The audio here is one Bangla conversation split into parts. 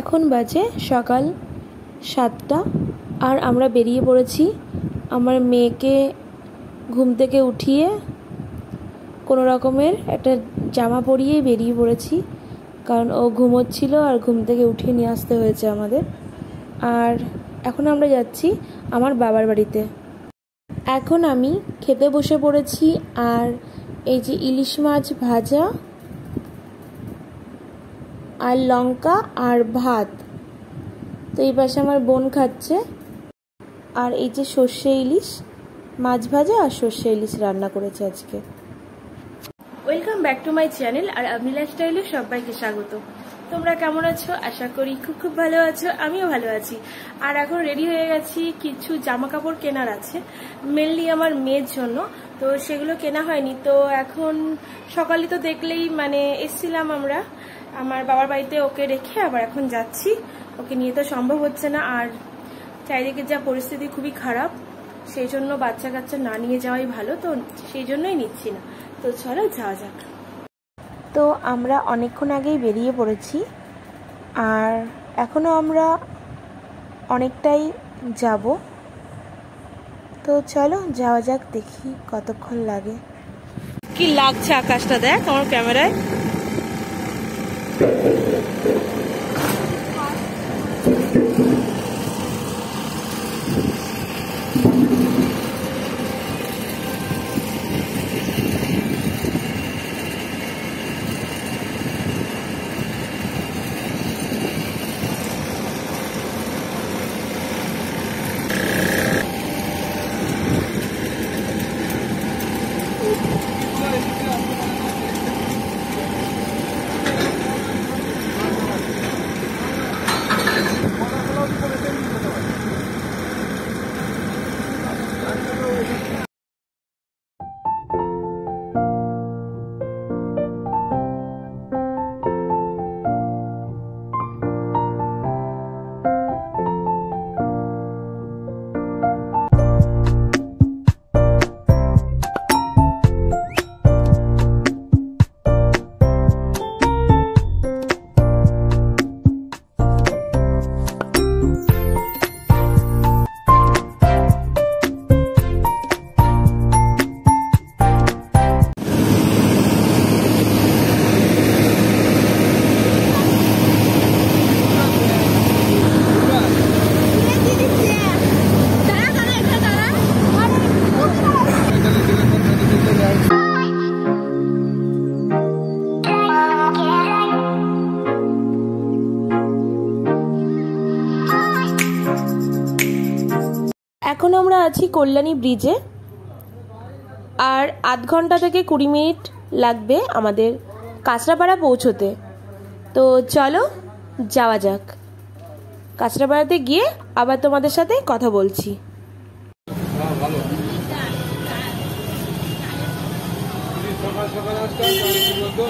এখন বাজে সকাল সাতটা, আর আমরা বেরিয়ে পড়েছি আমার মেয়েকে ঘুম থেকে উঠিয়ে কোনো রকমের একটা জামা পরিয়েই বেরিয়ে পড়েছি, কারণ ও ঘুমোচ্ছিল আর ঘুম থেকে উঠিয়ে নিয়ে আসতে হয়েছে আমাদের। আর এখন আমরা যাচ্ছি আমার বাবার বাড়িতে। এখন আমি খেতে বসে পড়েছি, আর এই যে ইলিশ মাছ ভাজা আর লঙ্কা আর ভাত। তো এই পাশে আমার বোন খাচ্ছে। আর এই যে সর্ষে ইলিশ, মাছ ভাজা আর সর্ষে ইলিশ রান্না করেছে আজকে। Welcome back to my channel আর আমি লাইফস্টাইলে সবাইকে স্বাগত। তোমরা কেমন আছো? আশা করি খুব খুব ভালো আছো, আমিও ভালো আছি। আর এখন রেডি হয়ে গেছি কিছু জামা কাপড় কেনার আছে মেনলি আমার মেয়ের জন্য। তো সেগুলো কেনা হয়নি। তো এখন সকালে তো দেখলেই মানে এসছিলাম আমরা, আমার বাবার বাড়িতে ওকে রেখে আবার এখন যাচ্ছি। ওকে নিয়ে তো সম্ভব হচ্ছে না, আর চারিদিকে যা পরিস্থিতি খুবই খারাপ, সেই জন্য বাচ্চা কাচ্চা না নিয়ে যাওয়াই ভালো। তো সেই জন্যই নিচ্ছি না। তো চলো যাওয়া যাক। তো আমরা অনেকক্ষণ আগেই বেরিয়ে পড়েছি। আর এখনও আমরা অনেকটাই যাব। তো চলো যাওয়া যাক, দেখি কতক্ষণ লাগে। কি লাগছে আকাশটা দেখ আমার ক্যামেরায়। এখন আমরা আছি কল্যাণী ব্রিজে। আর আধ ঘণ্টা থেকে কুড়ি মিনিট লাগবে আমাদের কাঁচরাপাড়া পৌঁছতে। তো চলো, যাওয়া যাক। কাঁচরাপাড়াতে গিয়ে আবার তোমাদের সাথে কথা বলছি। সকাল সকাল আসতাম কি বলতো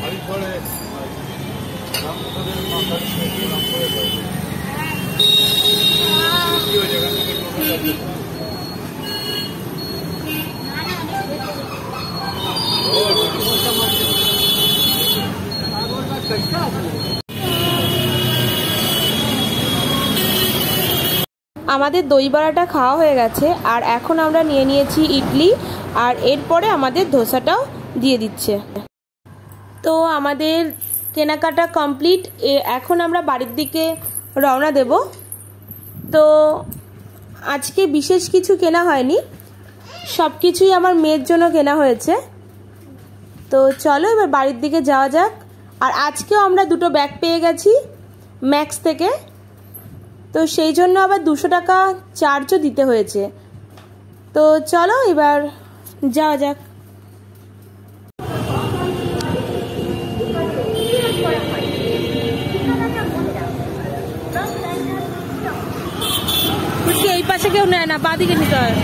খালি পরে রামপ্রসাদের মাথার সাথে নাম করে কি হয়েছে এখান থেকে টোটো যাচ্ছে আমাদের দই বড়াটা খাওয়া হয়ে গেছে, আর এখন আমরা নিয়ে নিয়েছি ইডলি, আর এরপরে আমাদের ধোসাটাও দিয়ে দিচ্ছে। তো আমাদের কেনাকাটা কমপ্লিট এখন আমরা বাড়ির দিকে রওনা দেব। তো আজকে বিশেষ কিছু কেনা হয়নি। সব কিছুই আমার মেয়ের জন্য কেনা হয়েছে। তো চলো এবার বাড়ির দিকে যাওয়া যাক। আর আজকেও আমরা দুটো ব্যাগ পেয়ে গেছি, ম্যাক্স থেকে। তো সেই জন্য আবার দুশো টাকা চার্জও দিতে হয়েছে। তো চলো এবার যাওয়া যাক। পাশে কেউ নেয় না বাদিকে নিতে হয়।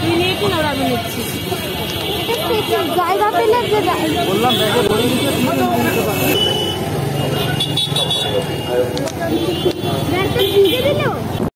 তুই নিয়ে কি না আমি নিচ্ছি? জায়গা পেলে বললাম দিল।